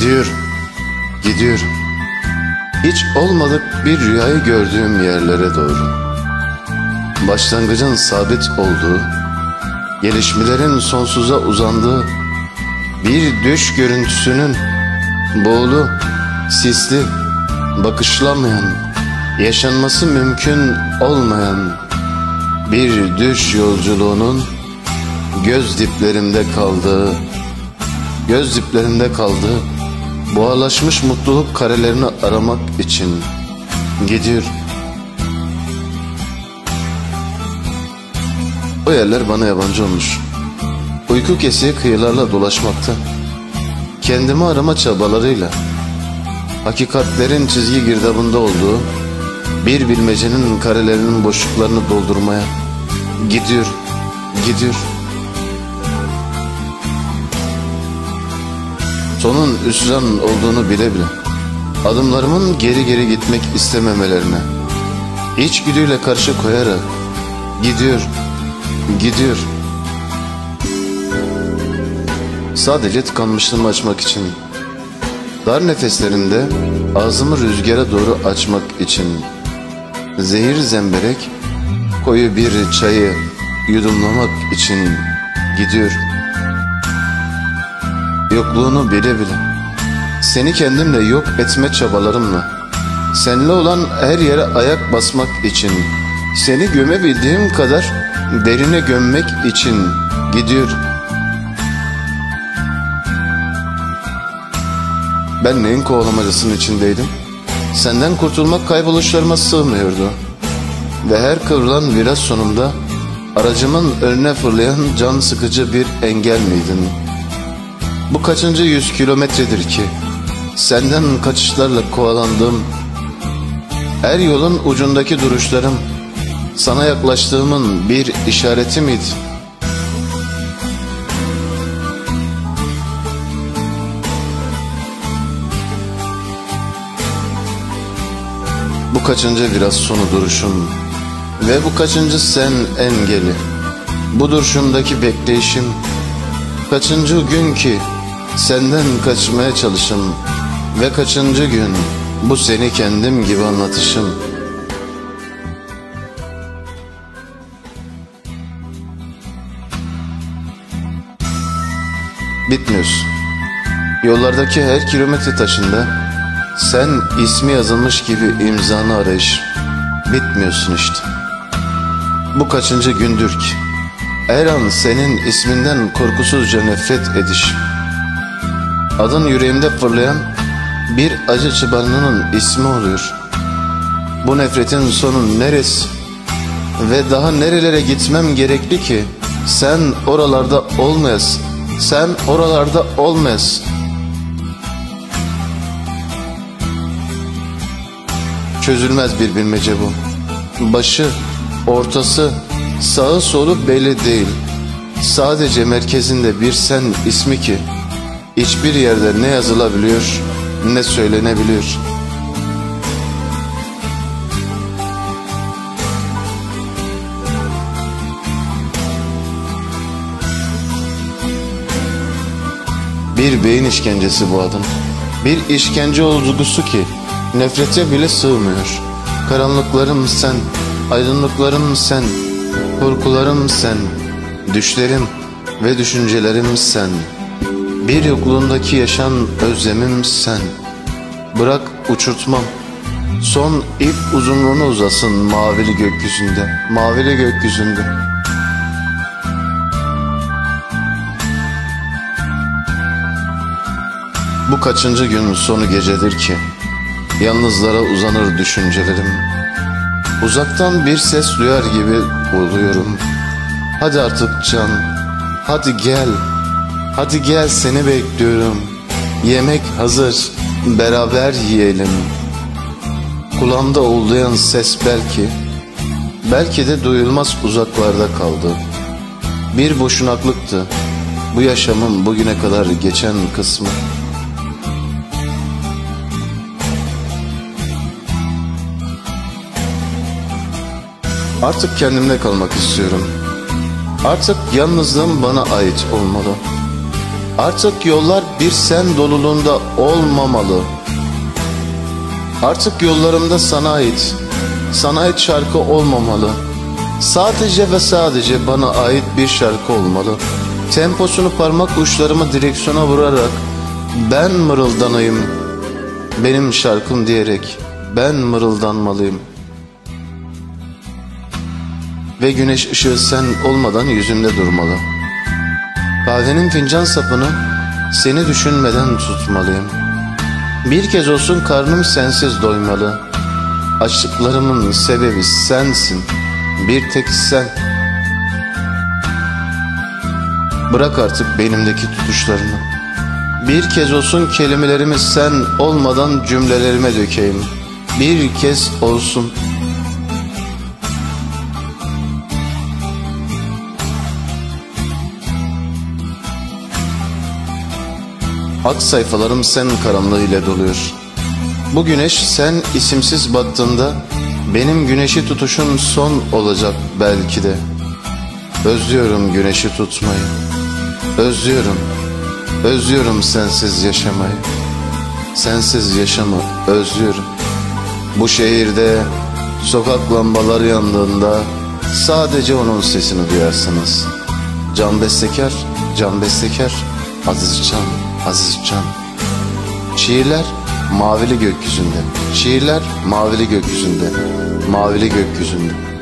Gidiyor, gidiyor. Hiç olmadık bir rüyayı gördüğüm yerlere doğru. Başlangıcın sabit olduğu, gelişmelerin sonsuza uzandığı, bir düş görüntüsünün boğulu, sisli, bakışlamayan, yaşanması mümkün olmayan bir düş yolculuğunun göz diplerimde kaldığı, göz diplerimde kaldığı buharlaşmış mutluluk karelerini aramak için gidiyor. O yerler bana yabancı olmuş. Uyku kesiği kıyılarla dolaşmakta. Kendimi arama çabalarıyla hakikatlerin çizgi girdabında olduğu bir bilmecenin karelerinin boşluklarını doldurmaya gidiyor, gidiyor. Sonun üsran olduğunu bile bile adımlarımın geri geri gitmek istememelerine içgüdüyle karşı koyarak gidiyor, gidiyor. Sadece tıkanmışlığımı açmak için Dar nefeslerinde ağzımı rüzgara doğru açmak için Zehir zemberek koyu bir çayı yudumlamak için gidiyor Yokluğunu bile bile Seni kendimle yok etme çabalarımla Seninle olan her yere ayak basmak için Seni gömebildiğim kadar derine gömmek için gidiyor Ben neyin kovalamacasının içindeydim? Senden kurtulmak kayboluşlarıma sığmıyordu. Ve her kıvrılan viras sonunda aracımın önüne fırlayan can sıkıcı bir engel miydin? Bu kaçıncı yüz kilometredir ki senden kaçışlarla kovalandım. Her yolun ucundaki duruşlarım sana yaklaştığımın bir işareti miydi? Bu kaçıncı biraz sonu duruşum Ve bu kaçıncı sen engeli Bu duruşumdaki bekleyişim Kaçıncı gün ki Senden kaçmaya çalışım Ve kaçıncı gün Bu seni kendim gibi anlatışım Bitmiyorsun Yollardaki her kilometre taşında sen ismi yazılmış gibi imzanı arayış bitmiyorsun işte. Bu kaçıncı gündür ki her an senin isminden korkusuzca nefret ediş. Adın yüreğimde fırlayan bir acı çıbanının ismi oluyor. Bu nefretin sonu neresi? Ve daha nerelere gitmem gerekli ki sen oralarda olmayasın. Sen oralarda olmayasın. Çözülmez bir bilmece bu. Başı, ortası, sağı solu belli değil. Sadece merkezinde bir sen ismi ki hiçbir yerde ne yazılabiliyor ne söylenebiliyor. Bir beyin işkencesi bu adım. Bir işkence olgusu ki Nefrete bile sığmıyor. Karanlıklarım sen, aydınlıklarım sen, korkularım sen, düşlerim ve düşüncelerim sen. Bir yokluğundaki yaşan özlemim sen. Bırak uçurtmam. Son ip uzunluğunu uzasın mavili gökyüzünde, mavili gökyüzünde. Bu kaçıncı gün sonu gecedir ki Yalnızlara uzanır düşüncelerim Uzaktan bir ses duyar gibi oluyorum Hadi artık can Hadi gel Hadi gel seni bekliyorum. Yemek hazır. Beraber yiyelim. Kulağımda uluyan ses belki Belki de duyulmaz uzaklarda kaldı. Bir boşunaklıktı. Bu yaşamın bugüne kadar geçen kısmı. Artık kendimle kalmak istiyorum. Artık yalnızlığım bana ait olmalı. Artık yollar bir sen doluluğunda olmamalı. Artık yollarımda sana ait, sana ait şarkı olmamalı. Sadece ve sadece bana ait bir şarkı olmalı. Temposunu parmak uçlarıma direksiyona vurarak ben mırıldanayım. Benim şarkım diyerek ben mırıldanmalıyım. Ve güneş ışığı sen olmadan yüzümde durmalı. Kahvenin fincan sapını seni düşünmeden tutmalıyım. Bir kez olsun karnım sensiz doymalı. Açlıklarımın sebebi sensin. Bir tek sen. Bırak artık benimdeki tutuşlarını. Bir kez olsun kelimelerimi sen olmadan cümlelerime dökeyim. Bir kez olsun. Ak sayfalarım sen karanlığı ile doluyor. Bu güneş sen isimsiz battığında benim güneşi tutuşum son olacak belki de. Özlüyorum güneşi tutmayı. Özlüyorum. Özlüyorum sensiz yaşamayı. Sensiz yaşamı özlüyorum. Bu şehirde sokak lambaları yandığında sadece onun sesini duyarsınız. Can bestekar, can bestekar, Aziz Can, Aziz Can. Şiirler mavili gökyüzünde, şiirler mavili gökyüzünde, mavili gökyüzünde.